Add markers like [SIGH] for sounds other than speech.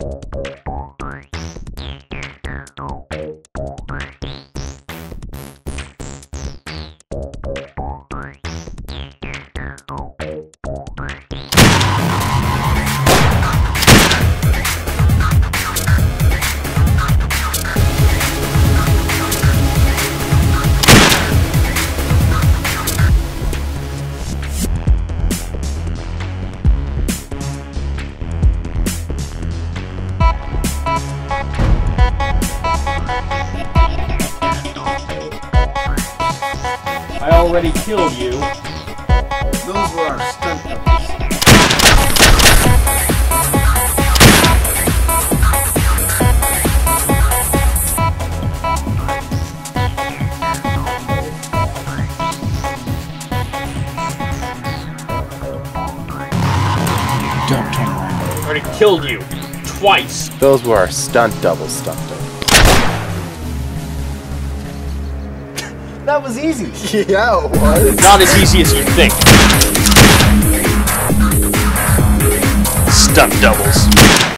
you I already killed you. Those were our stunt doubles. Don't turn around. I already killed you. Twice. Those were our stunt doubles, stunt doubles. That was easy. [LAUGHS] yeah, it was. Not as easy as you think. Stunt doubles.